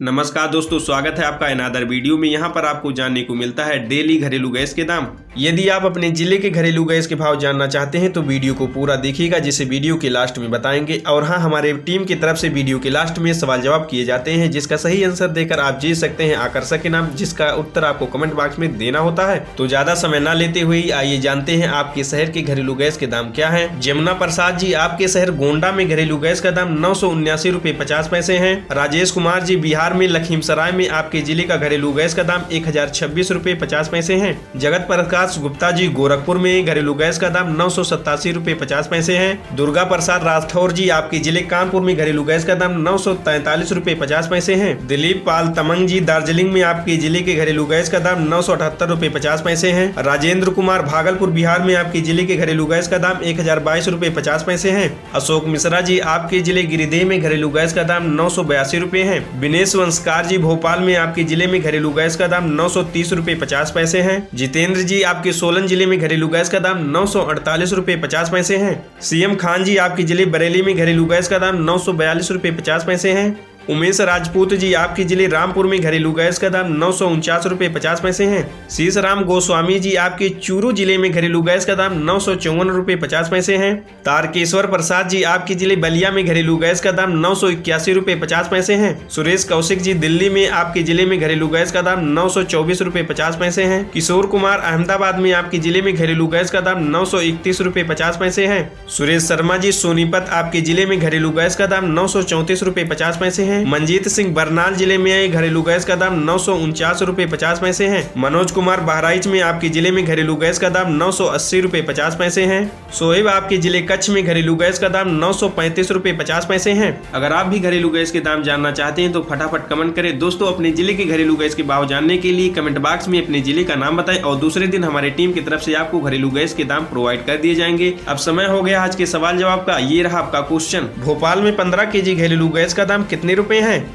नमस्कार दोस्तों, स्वागत है आपका इनादर वीडियो में। यहाँ पर आपको जानने को मिलता है डेली घरेलू गैस के दाम। यदि आप अपने ज़िले के घरेलू गैस के भाव जानना चाहते हैं तो वीडियो को पूरा देखिएगा, जिसे वीडियो के लास्ट में बताएँगे। और हाँ हमारे टीम की तरफ़ से वीडियो के लास्ट में सवाल जवाब किए जाते हैं, जिसका सही आंसर देकर आप जीत सकते हैं आकर्षक के नाम, जिसका उत्तर आपको कमेंट बॉक्स में देना होता है। तो ज़्यादा समय न लेते हुए आइए जानते हैं आपके शहर के घरेलू गैस के दाम क्या है। जमुना प्रसाद जी, आपके शहर गोंडा में घरेलू गैस का दाम नौ सौ उन्यासी रूपए पचास पैसे है। राजेश कुमार जी, बिहार में, लखीमसराय में आपके ज़िले का घरेलू गैस का दाम एक हज़ार छब्बीस रूपए पचास पैसे है। जगत प्रकाश गुप्ता जी गोरखपुर में घरेलू गैस का दाम नौ सौ सत्तासी रूपए पचास पैसे है। दुर्गा प्रसाद राठौर जी आपके ज़िले कानपुर में घरेलू गैस का दाम नौ सौ तैतालीस रूपए पचास पैसे है। दिलीप पाल तमंग जी दार्जिलिंग में आपके ज़िले के घरेलू गैस का दाम नौ सौ अठहत्तर रूपए पचास पैसे है। राजेंद्र कुमार भागलपुर बिहार में आपके ज़िले के घरेलू गैस का दाम एक हज़ार बाईस रूपए पचास पैसे है। अशोक मिश्रा जी आपके ज़िले गिरिदेह में घरेलू गैस का दाम नौ सौ बयासी रूपए है। विनेश वंशकार जी, भोपाल में आपके ज़िले में घरेलू गैस का दाम नौ सौ तीस रूपए पचास पैसे है। जितेंद्र जी, आपके सोलन ज़िले में घरेलू गैस का दाम नौ सौ अड़तालीस रूपए पचास पैसे है। सीएम खान जी, आपके ज़िले बरेली में घरेलू गैस का दाम नौ सौ बयालीस रूपए पचास पैसे है। उमेश राजपूत जी, आपके ज़िले रामपुर में घरेलू गैस का दाम नौ सौ उनचास रूपए पचास पैसे है। शीश राम गोस्वामी जी, आपके चूरू ज़िले में घरेलू गैस का दाम नौ सौ चौवन रूपए पचास पैसे है। तारकेश्वर प्रसाद जी, आपके ज़िले बलिया में घरेलू गैस का दाम नौ सौ इक्यासी रूपए पचास पैसे है। सुरेश कौशिक जी, दिल्ली में आपके ज़िले में घरेलू गैस का दाम नौ सौ चौबीस रूपए पचास पैसे है। किशोर कुमार अहमदाबाद में आपके ज़िले में घरेलू गैस का दाम नौ सौ इकतीस रूपए पचास पैसे है। सुरेश शर्मा जी, सोनीपत, आपके ज़िले में घरेलू गैस का दाम नौ सौ चौतीस रूपए पचास पैसे है। मंजीत सिंह बरनाल ज़िले में घरेलू गैस का दाम नौ सौ उनचास रूपए पचास पैसे है। मनोज कुमार बहराइच में आपके ज़िले में घरेलू गैस का दाम नौ सौ अस्सी रूपए पचास पैसे है। सोहेब आपके ज़िले कच्छ में घरेलू गैस का दाम नौ सौ पैंतीस रूपए पचास पैसे है। अगर आप भी घरेलू गैस के दाम जानना चाहते हैं तो फटाफट कमेंट करें। दोस्तों, अपने ज़िले के घरेलू गैस के भाव जानने के लिए कमेंट बॉक्स में अपने ज़िले का नाम बताएँ और दूसरे दिन हमारे टीम की तरफ़ से आपको घरेलू गैस के दाम प्रोवाइड कर दिए जाएँगे। अब समय हो गया आज के सवाल जवाब का। ये रहा आपका क्वेश्चन। भोपाल में पंद्रह के जी घरेलू गैस का दाम कितने रुपए है।